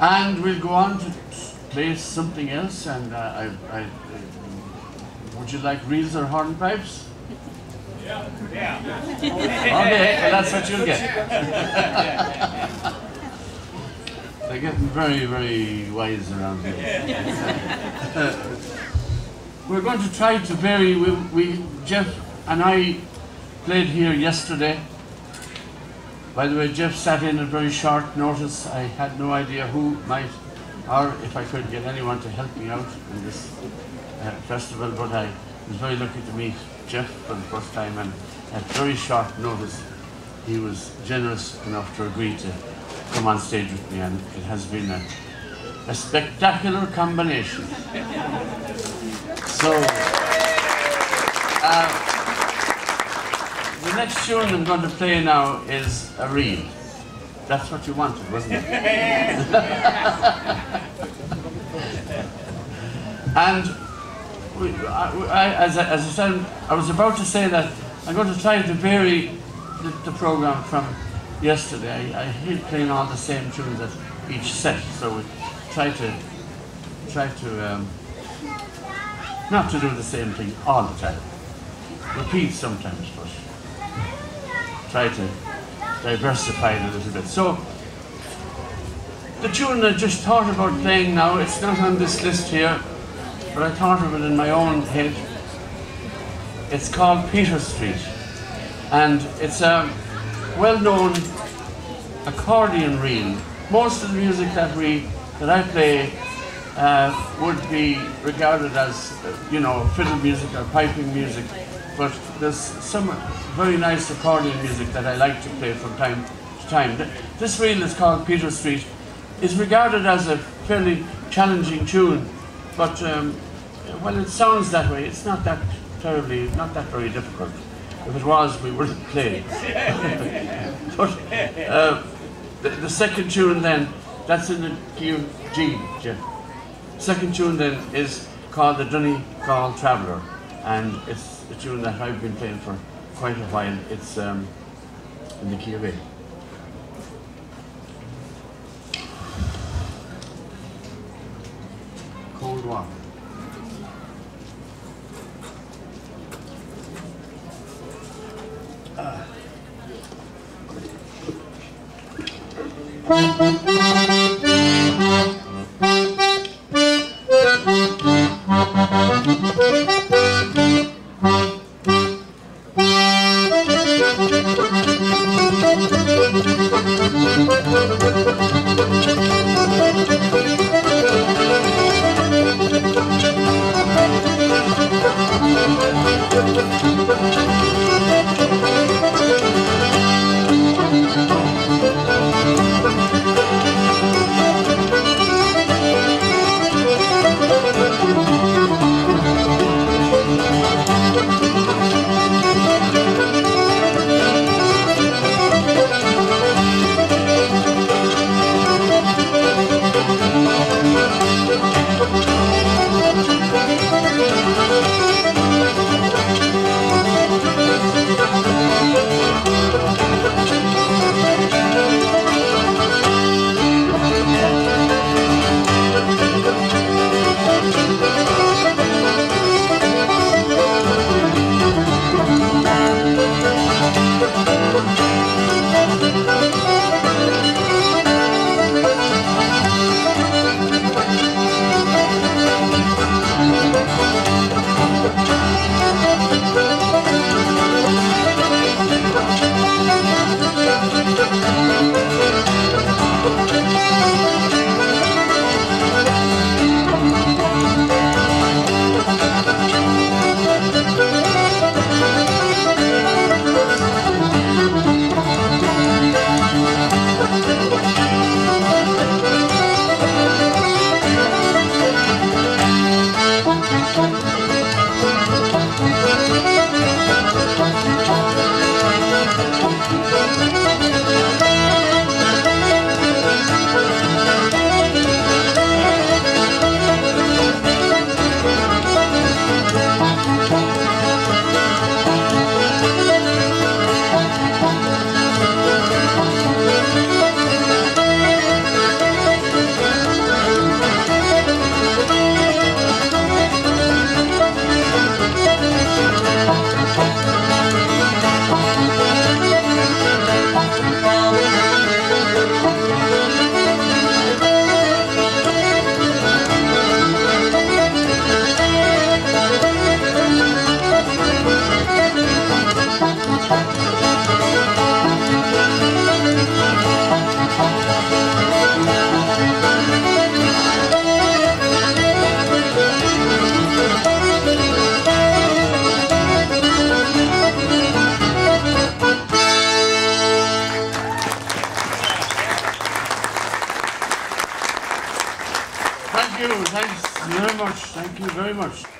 And we'll go on to play something else. And uh, I, I, uh, would you like reels or hornpipes? Yeah. yeah. okay, well, that's what you'll get. They're getting very, very wise around here. We're going to try to vary. We, we, Jeff and I played here yesterday. By the way, Jeff sat in at very short notice. I had no idea who might, or if I could get anyone to help me out in this uh, festival, but I was very lucky to meet Jeff for the first time, and at very short notice, he was generous enough to agree to come on stage with me, and it has been a, a spectacular combination. So, uh, the next tune I'm going to play now is a reel. That's what you wanted, wasn't it? and we, I, I, as, I, as I said, I was about to say that I'm going to try to vary the, the program from yesterday. I, I hate playing all the same tunes at each set, so we try to try to um, not to do the same thing all the time. Repeat sometimes, but try to diversify it a little bit. So, the tune I just thought about playing now, it's not on this list here, but I thought of it in my own head. It's called Peter Street, and it's a well-known accordion reel. Most of the music that we that I play uh, would be regarded as, you know, fiddle music or piping music. But there's some very nice accordion music that I like to play from time to time. This reel is called Peter Street. It's regarded as a fairly challenging tune, but um, well, it sounds that way. It's not that terribly, not that very difficult. If it was, we wouldn't play. but uh, the, the second tune then, that's in the key of G, Jeff. Second tune then is called the Donegal Traveller, and it's a tune that I've been playing for quite a while. It's um, in the key of A. Cold one. Thank you. Thanks very much. Thank you very much.